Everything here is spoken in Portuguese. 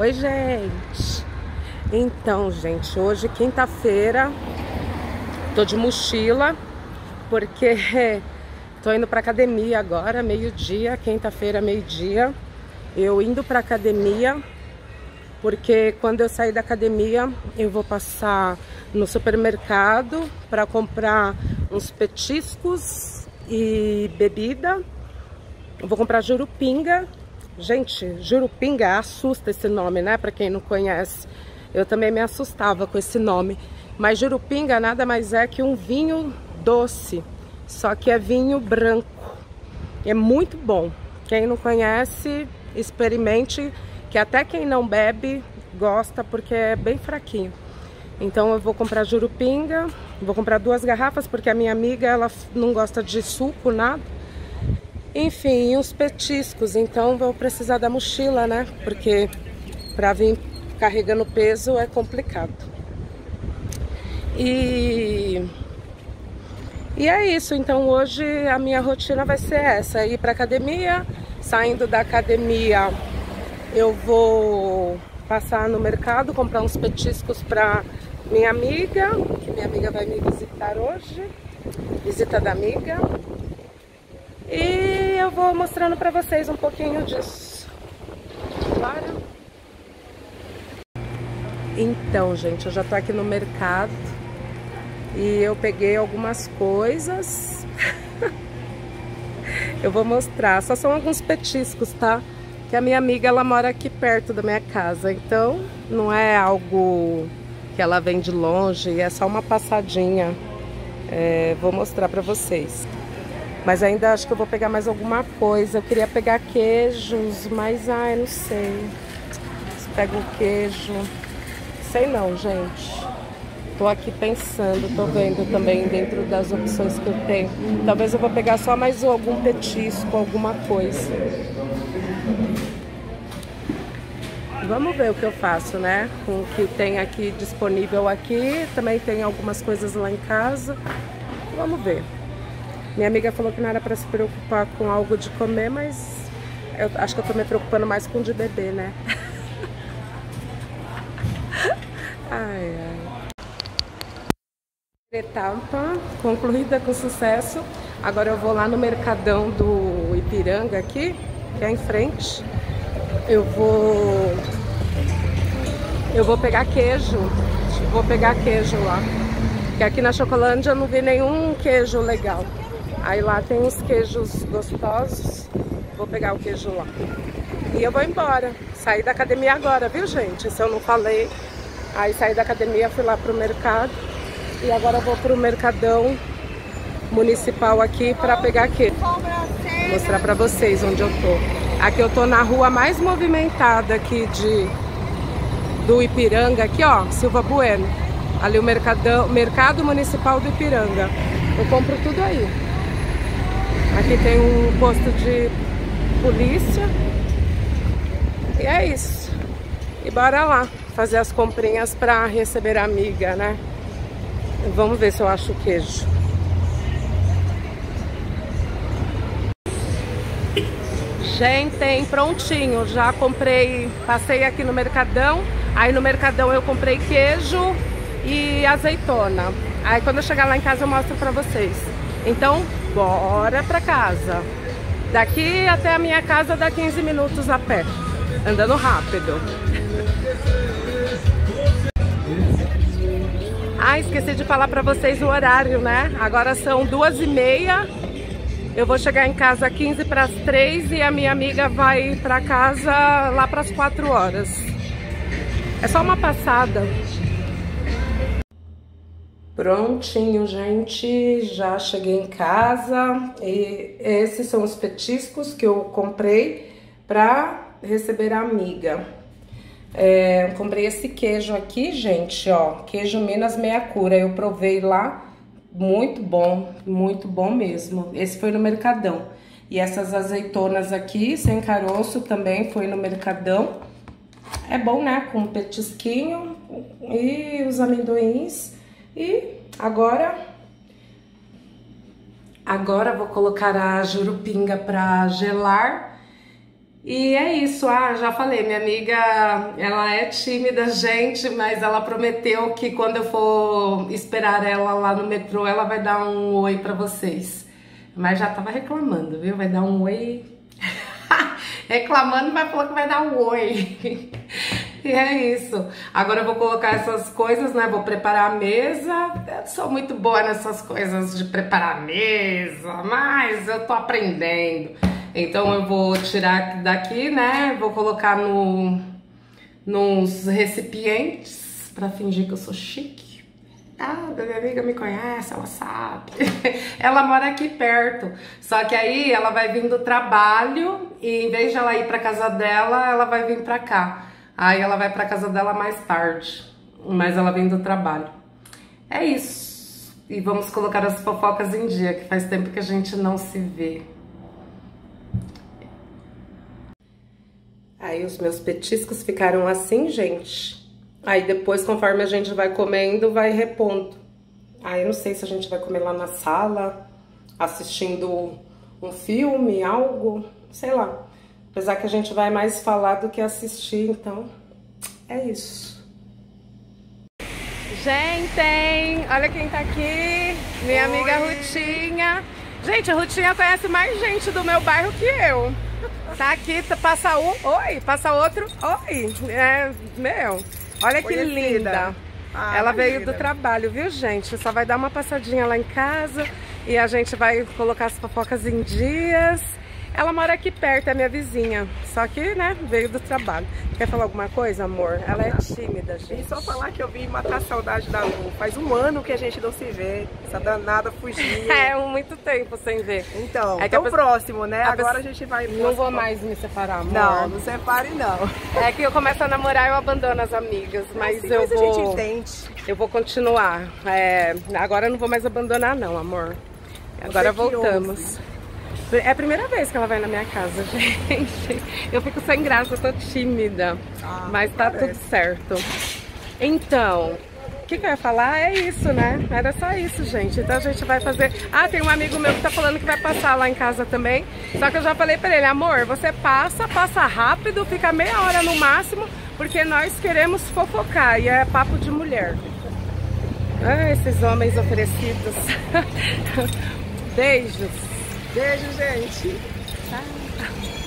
Oi, gente. Então, gente, hoje quinta-feira, tô de mochila porque tô indo pra academia agora, meio-dia, quinta-feira, meio-dia. Eu indo pra academia porque quando eu sair da academia, eu vou passar no supermercado para comprar uns petiscos e bebida. Eu vou comprar jurupinga Gente, Jurupinga assusta esse nome, né? Para quem não conhece. Eu também me assustava com esse nome. Mas Jurupinga nada mais é que um vinho doce, só que é vinho branco. É muito bom. Quem não conhece, experimente, que até quem não bebe gosta porque é bem fraquinho. Então eu vou comprar Jurupinga, vou comprar duas garrafas porque a minha amiga ela não gosta de suco, nada. Enfim, os petiscos, então vou precisar da mochila, né? Porque para vir carregando peso é complicado. E e é isso, então hoje a minha rotina vai ser essa, ir para academia, saindo da academia eu vou passar no mercado, comprar uns petiscos para minha amiga, que minha amiga vai me visitar hoje, visita da amiga. E eu vou mostrando para vocês um pouquinho disso. Então, gente, eu já tô aqui no mercado e eu peguei algumas coisas. eu vou mostrar, só são alguns petiscos, tá? Que a minha amiga, ela mora aqui perto da minha casa, então não é algo que ela vem de longe, é só uma passadinha. É, vou mostrar pra vocês. Mas ainda acho que eu vou pegar mais alguma coisa. Eu queria pegar queijos, mas ai, não sei. Se pego o queijo. Sei não, gente. Tô aqui pensando, tô vendo também dentro das opções que eu tenho. Talvez eu vou pegar só mais algum petisco, alguma coisa. Vamos ver o que eu faço, né? Com o que tem aqui disponível aqui. Também tem algumas coisas lá em casa. Vamos ver. Minha amiga falou que não era para se preocupar com algo de comer, mas eu acho que eu tô me preocupando mais com o de beber, né? ai, ai. Etapa concluída com sucesso. Agora eu vou lá no Mercadão do Ipiranga aqui, que é em frente. Eu vou eu vou pegar queijo. Vou pegar queijo lá. Porque aqui na Chocolândia eu não vi nenhum queijo legal. Aí lá tem uns queijos gostosos. Vou pegar o queijo lá. E eu vou embora. Saí da academia agora, viu, gente? Se eu não falei. Aí saí da academia, fui lá pro mercado. E agora vou pro mercadão municipal aqui para pegar queijo. Mostrar para vocês onde eu tô. Aqui eu tô na rua mais movimentada aqui de do Ipiranga, aqui ó, Silva Bueno. Ali o mercadão, mercado municipal do Ipiranga. Eu compro tudo aí. Aqui tem um posto de polícia. E é isso. E bora lá fazer as comprinhas para receber a amiga, né? Vamos ver se eu acho queijo. Gente, tem prontinho. Já comprei, passei aqui no Mercadão. Aí no Mercadão eu comprei queijo e azeitona. Aí quando eu chegar lá em casa eu mostro pra vocês. Então, bora pra casa. Daqui até a minha casa dá 15 minutos a pé, andando rápido. Ah, esqueci de falar pra vocês o horário, né? Agora são duas e meia. Eu vou chegar em casa 15 para as 3 e a minha amiga vai para casa lá para as 4 horas. É só uma passada. Prontinho, gente, já cheguei em casa e esses são os petiscos que eu comprei para receber a amiga. É, comprei esse queijo aqui, gente, ó, queijo Minas Meia Cura, eu provei lá, muito bom, muito bom mesmo. Esse foi no Mercadão. E essas azeitonas aqui, sem caroço, também foi no Mercadão. É bom, né, com petisquinho e os amendoins e agora, agora vou colocar a jurupinga para gelar E é isso, ah, já falei, minha amiga, ela é tímida, gente, mas ela prometeu que quando eu for esperar ela lá no metrô, ela vai dar um oi para vocês. Mas já tava reclamando, viu? Vai dar um oi. reclamando, mas falou que vai dar um oi. E é isso. Agora eu vou colocar essas coisas, né? Vou preparar a mesa. Eu sou muito boa nessas coisas de preparar a mesa, mas eu tô aprendendo. Então eu vou tirar daqui, né? Vou colocar no, nos recipientes para fingir que eu sou chique. Ah, minha amiga me conhece, ela sabe. ela mora aqui perto. Só que aí ela vai vir do trabalho e em vez de ela ir para casa dela, ela vai vir para cá. Aí ela vai para casa dela mais tarde, mas ela vem do trabalho. É isso. E vamos colocar as fofocas em dia, que faz tempo que a gente não se vê. Aí os meus petiscos ficaram assim, gente. Aí depois, conforme a gente vai comendo, vai repondo. Aí não sei se a gente vai comer lá na sala, assistindo um filme, algo, sei lá. Apesar que a gente vai mais falar do que assistir, então é isso. Gente, olha quem tá aqui, minha Oi. amiga Rutinha. Gente, a Rutinha conhece mais gente do meu bairro que eu. Tá aqui, tá, passa um, oi, passa outro, oi. É, meu, olha que linda. Ah, Ela veio do trabalho, viu, gente? Só vai dar uma passadinha lá em casa e a gente vai colocar as fofocas em dias. Ela mora aqui perto, é minha vizinha. Só que, né, veio do trabalho. Quer falar alguma coisa, amor? Ela é tímida, gente. E só falar que eu vim matar a saudade da Lu. Faz um ano que a gente não se vê. Essa danada fugia. É, muito tempo sem ver. Então, é tão pessoa... próximo, né? A Agora pessoa... a gente vai... Não vou mais me separar, amor. Não, não separe não. É que eu começo a namorar e eu abandono as amigas. Mas assim, eu mas vou... a gente entende. Eu vou continuar. É... Agora eu não vou mais abandonar não, amor. Agora voltamos. É a primeira vez que ela vai na minha casa, gente. Eu fico sem graça, eu tô tímida. Ah, mas tá parece. tudo certo. Então, o que, que eu ia falar? É isso, né? Era só isso, gente. Então a gente vai fazer... Ah, tem um amigo meu que tá falando que vai passar lá em casa também. Só que eu já falei pra ele, amor, você passa, passa rápido, fica meia hora no máximo, porque nós queremos fofocar e é papo de mulher. Ah, esses homens oferecidos. Beijos. Beijo, gente. Tchau.